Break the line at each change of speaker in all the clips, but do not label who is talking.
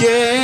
Yeah.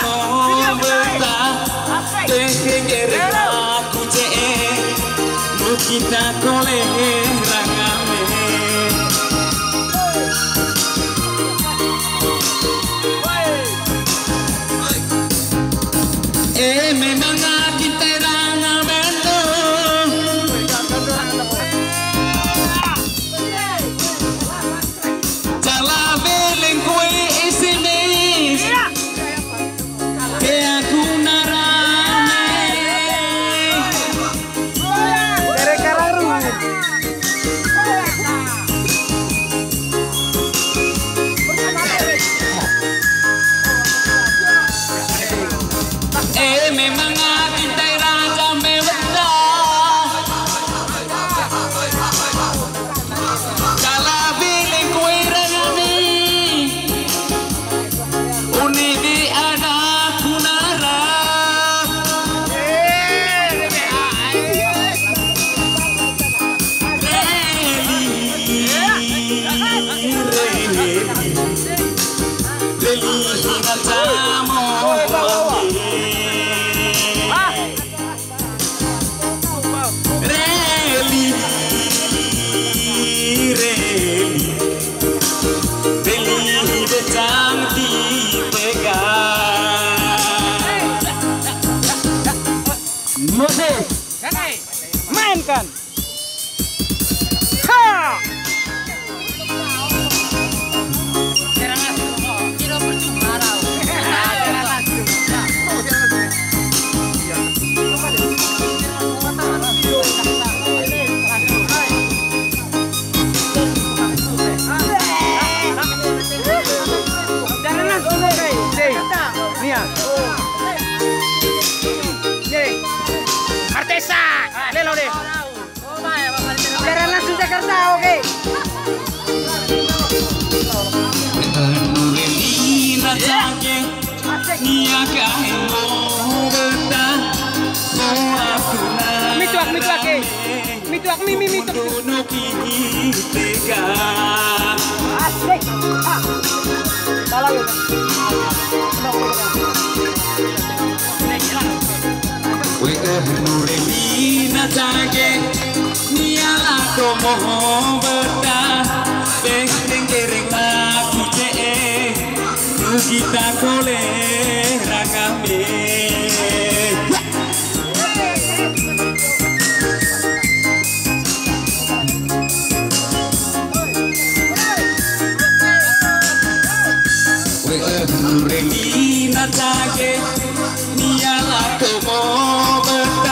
tak boleh rangan musik
mainkan
doang, mimi mimi terus. tiga.
Ah. Salah ya.
Wekah nure bina tage ni komo beta deng deng kereng aku je kita kole rakabe. Relina takie, a ala to